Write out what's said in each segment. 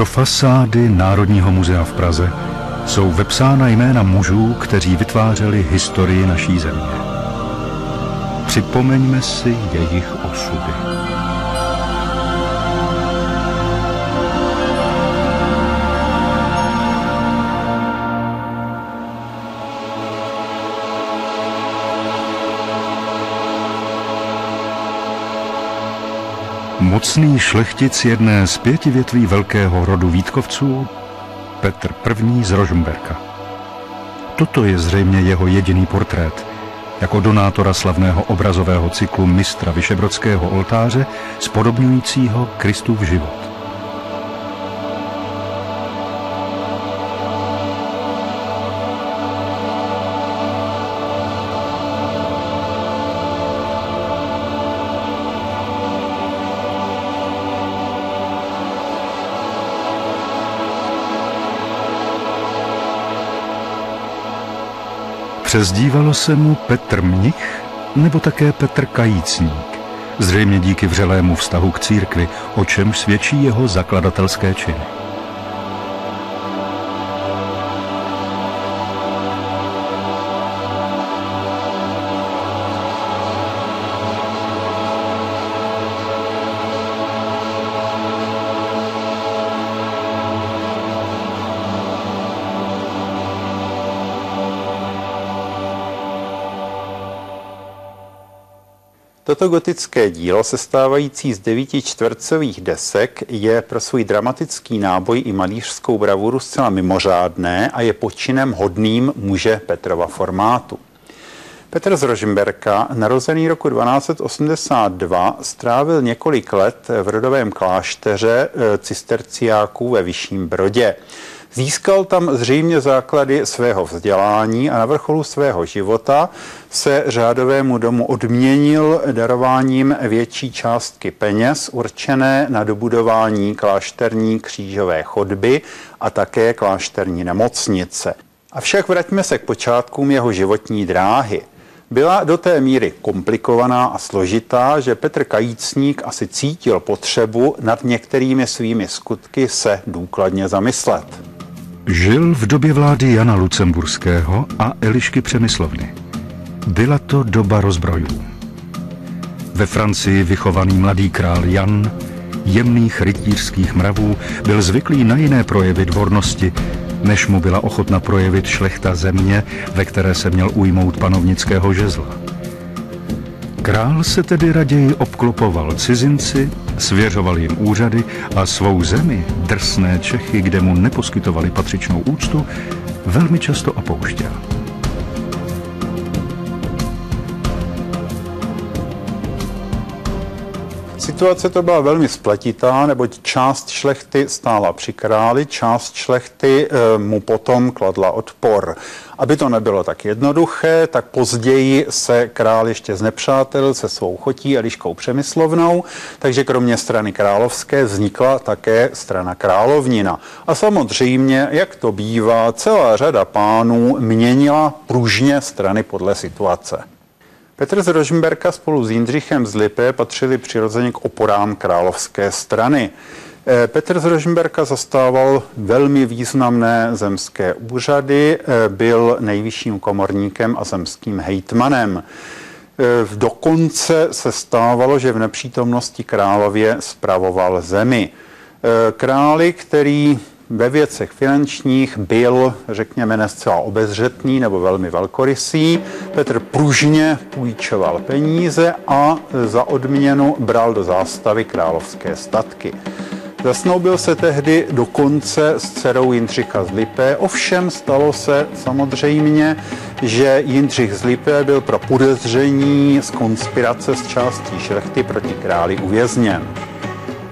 Do fasády Národního muzea v Praze jsou vepsána jména mužů, kteří vytvářeli historii naší země. Připomeňme si jejich osudy. Mocný šlechtic jedné z pěti větví velkého rodu Vítkovců, Petr I. z Rožmberka. Toto je zřejmě jeho jediný portrét, jako donátora slavného obrazového cyklu mistra Vyšebrodského oltáře, spodobňujícího Kristův život. Přezdívalo se mu Petr Mnich nebo také Petr Kajícník, zřejmě díky vřelému vztahu k církvi, o čemž svědčí jeho zakladatelské činy. Toto gotické dílo, sestávající z devíti čtvercových desek, je pro svůj dramatický náboj i malířskou bravuru zcela mimořádné a je počinem hodným muže Petrova formátu. Petr z Rožmberka, narozený roku 1282, strávil několik let v rodovém klášteře eh, cisterciáků ve Vyšším Brodě. Získal tam zřejmě základy svého vzdělání a na vrcholu svého života se řádovému domu odměnil darováním větší částky peněz určené na dobudování klášterní křížové chodby a také klášterní nemocnice. Avšak vraťme se k počátkům jeho životní dráhy. Byla do té míry komplikovaná a složitá, že Petr Kajícník asi cítil potřebu nad některými svými skutky se důkladně zamyslet. Žil v době vlády Jana Lucemburského a Elišky Přemyslovny. Byla to doba rozbrojů. Ve Francii vychovaný mladý král Jan, jemných rytířských mravů, byl zvyklý na jiné projevy dvornosti, než mu byla ochotna projevit šlechta země, ve které se měl ujmout panovnického žezla. Král se tedy raději obklopoval cizinci, svěřoval jim úřady a svou zemi, drsné Čechy, kde mu neposkytovali patřičnou úctu, velmi často opouštěl. Situace to byla velmi spletitá, neboť část šlechty stála při králi, část šlechty eh, mu potom kladla odpor. Aby to nebylo tak jednoduché, tak později se král ještě znepřátelil se svou chotí Eliškou Přemyslovnou, takže kromě strany královské vznikla také strana královnina. A samozřejmě, jak to bývá, celá řada pánů měnila pružně strany podle situace. Petr z Rožmberka spolu s Jindřichem z Lipe patřili přirozeně k oporám královské strany. Eh, Petr z Rožmberka zastával velmi významné zemské úřady, eh, byl nejvyšším komorníkem a zemským hejtmanem. Eh, dokonce se stávalo, že v nepřítomnosti králově spravoval zemi. Králi, který ve věcech finančních byl, řekněme, ne zcela obezřetný nebo velmi velkorysý. Petr pružně půjčoval peníze a za odměnu bral do zástavy královské statky. Zasnoubil se tehdy dokonce s dcerou Jindřicha z Lipé, ovšem stalo se samozřejmě, že Jindřich z Lipé byl pro podezření z konspirace z částí šlechty proti králi uvězněn.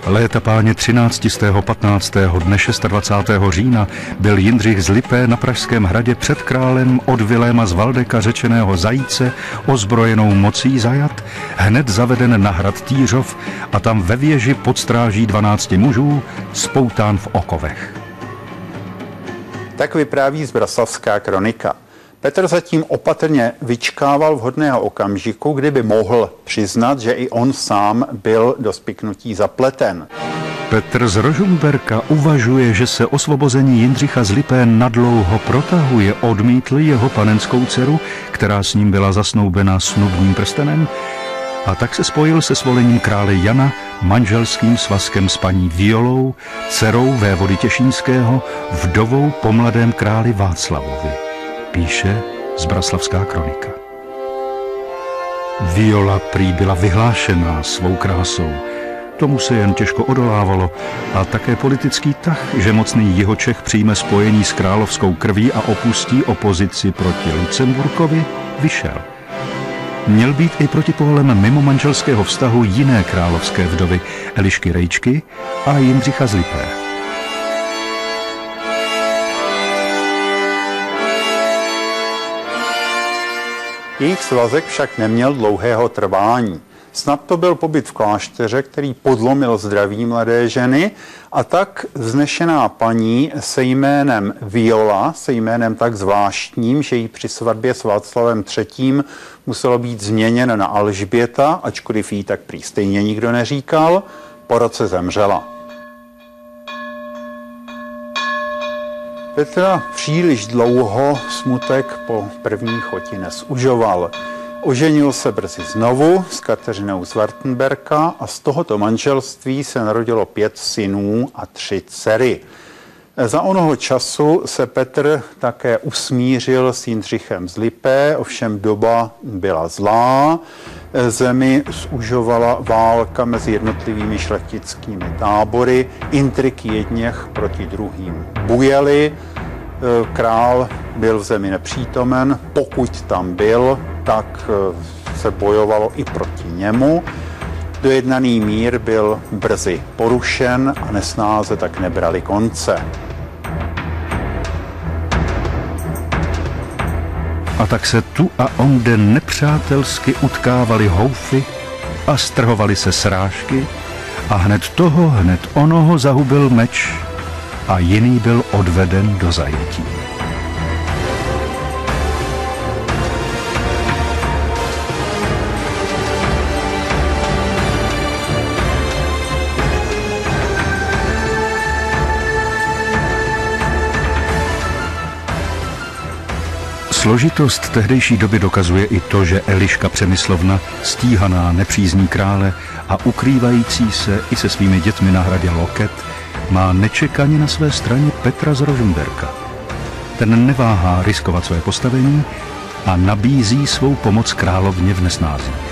Léta páně 13. 15. dne 26. října byl Jindřich z Lipé na Pražském hradě před králem od Viléma z Valdeka řečeného zajíce ozbrojenou mocí zajat, hned zaveden na hrad Týřov a tam ve věži pod stráží 12 mužů spoután v okovech. Tak vypráví Zbraslavská kronika. Petr zatím opatrně vyčkával vhodného okamžiku, kdyby mohl přiznat, že i on sám byl do spiknutí zapleten. Petr z Rožumberka uvažuje, že se osvobození Jindřicha z Lipé nadlouho protahuje, odmítl jeho panenskou dceru, která s ním byla zasnoubena snubním prstenem, a tak se spojil se svolením krále Jana manželským svazkem s paní Violou, dcerou vévody Těšínského, vdovou po mladém králi Václavovi. Píše Zbraslavská kronika. Viola prý byla vyhlášená svou krásou, Tomu se jen těžko odolávalo a také politický tah, že mocný Čech přijme spojení s královskou krví a opustí opozici proti Lucemburkovi, vyšel. Měl být i protipólem mimo manželského vztahu jiné královské vdovy Elišky Rejčky a Jindřicha Zlipé. Jejich svazek však neměl dlouhého trvání. Snad to byl pobyt v klášteře, který podlomil zdraví mladé ženy a tak vznešená paní se jménem Viola, se jménem tak zvláštním, že jí při svatbě s Václavem III. muselo být změněno na Alžběta, ačkoliv jí tak prý stejně nikdo neříkal, po roce zemřela. Petra příliš dlouho smutek po první choti nesužoval. Oženil se brzy znovu s Kateřinou z Wartenberka a z tohoto manželství se narodilo pět synů a tři dcery. Za onoho času se Petr také usmířil s Jindřichem z Lipé, ovšem doba byla zlá. Zemi zužovala válka mezi jednotlivými šlechtickými tábory, intriky jedněch proti druhým bujely. Král byl v zemi nepřítomen, pokud tam byl, tak eh, se bojovalo i proti němu. Dojednaný mír byl brzy porušen a nesnáze tak nebrali konce. A tak se tu a onde nepřátelsky utkávali houfy a strhovali se srážky a hned toho, hned onoho zahubil meč a jiný byl odveden do zajetí. Složitost tehdejší doby dokazuje i to, že Eliška Přemyslovna, stíhaná nepřízní krále a ukrývající se i se svými dětmi na hradě Loket, má nečekaně na své straně Petra z Rožumberka. Ten neváhá riskovat své postavení a nabízí svou pomoc královně v nesnázích.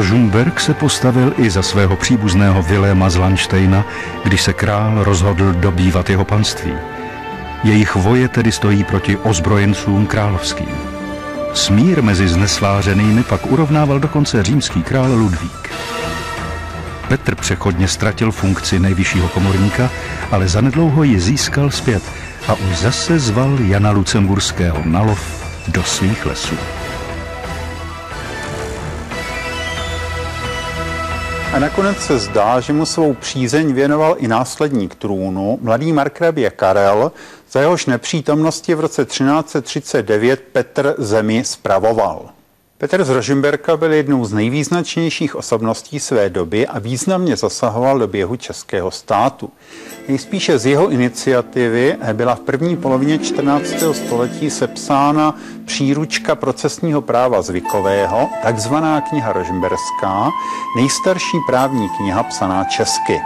Rožumberg se postavil i za svého příbuzného Viléma z Lanštejna, když se král rozhodl dobývat jeho panství. Jejich voje tedy stojí proti ozbrojencům královským. Smír mezi znesvářenými pak urovnával dokonce římský král Ludvík. Petr přechodně ztratil funkci nejvyššího komorníka, ale zanedlouho ji získal zpět a už zase zval Jana Lucemburského na lov do svých lesů. A nakonec se zdá, že mu svou přízeň věnoval i následník trůnu, mladý markrabě Karel, za jehož nepřítomnosti v roce 1339 Petr zemi spravoval. Petr z Rožimberka byl jednou z nejvýznačnějších osobností své doby a významně zasahoval do běhu českého státu. Nejspíše z jeho iniciativy byla v první polovině 14. století sepsána příručka procesního práva zvykového, takzvaná kniha Rožimberská, nejstarší právní kniha psaná česky.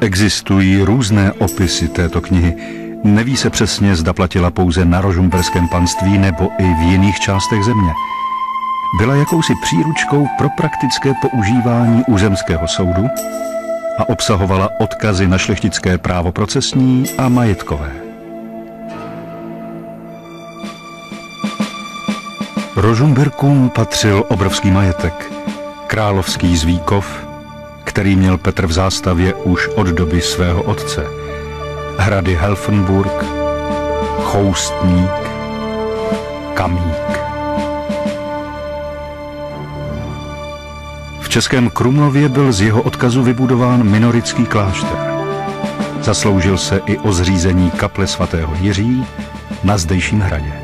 Existují různé opisy této knihy. Neví se přesně, zda platila pouze na rožumberském panství nebo i v jiných částech země. Byla jakousi příručkou pro praktické používání územského soudu a obsahovala odkazy na šlechtické právo procesní a majetkové. Rožumberkům patřil obrovský majetek, královský zvíkov, který měl Petr v zástavě už od doby svého otce – hrady Helfenburg, Choustník, Kamík. V Českém Krumlově byl z jeho odkazu vybudován minorický klášter. Zasloužil se i o zřízení kaple svatého Jiří na zdejším hradě.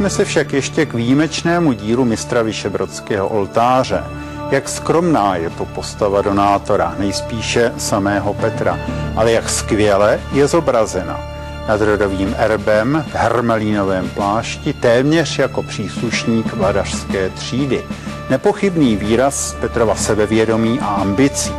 Vraťme se však ještě k výjimečnému dílu mistra Vyšebrodského oltáře. Jak skromná je to postava donátora, nejspíše samého Petra, ale jak skvěle je zobrazena. Nad rodovým erbem v hermelínovém plášti téměř jako příslušník vladařské třídy. Nepochybný výraz Petrova sebevědomí a ambicí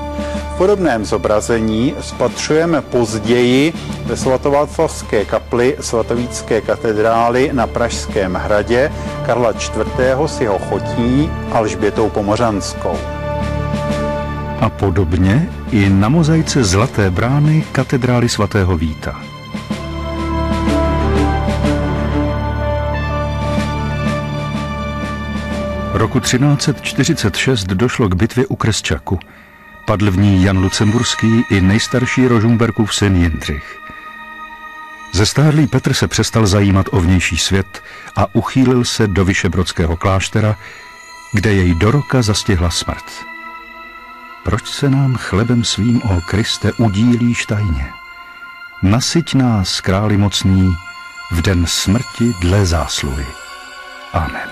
podobném zobrazení spatřujeme později ve svatováclavské kapli svatovícké katedrály na Pražském hradě Karla IV. s jeho chotí Alžbětou Pomořanskou. A podobně i na mozaice Zlaté brány katedrály svatého Víta. Roku 1346 došlo k bitvě u Kresčaku – Padl v ní Jan Lucemburský i nejstarší Rožumberkův syn Jindřich. Zestárlý Petr se přestal zajímat o vnější svět a uchýlil se do Vyšebrodského kláštera, kde jej do roka zastihla smrt. Proč se nám chlebem svým, o Kriste, udílíš tajně? Nasyť nás, králi mocný, v den smrti dle zásluhy. Amen.